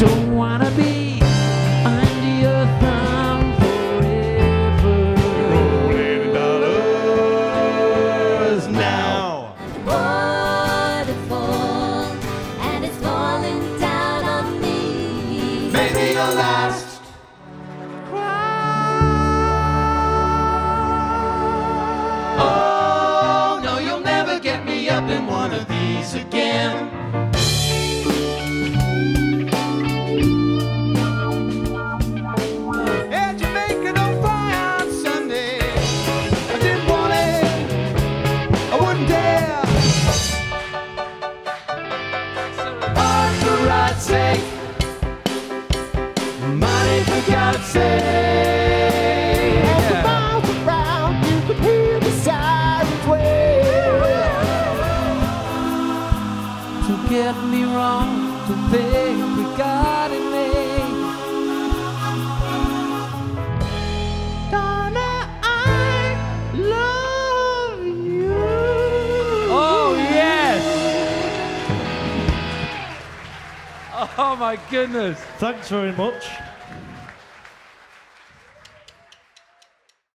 don't wanna be under your thumb forever. Rolling dollars now. Waterfall, and it's falling down on me. Maybe the last. Oh, no, you'll never get me up in one of these again. God's sake. Money for God's sake. As the miles around, you could hear the sirens wail. Don't get me wrong, don't think we got Donna, Oh, my goodness. Thanks very much.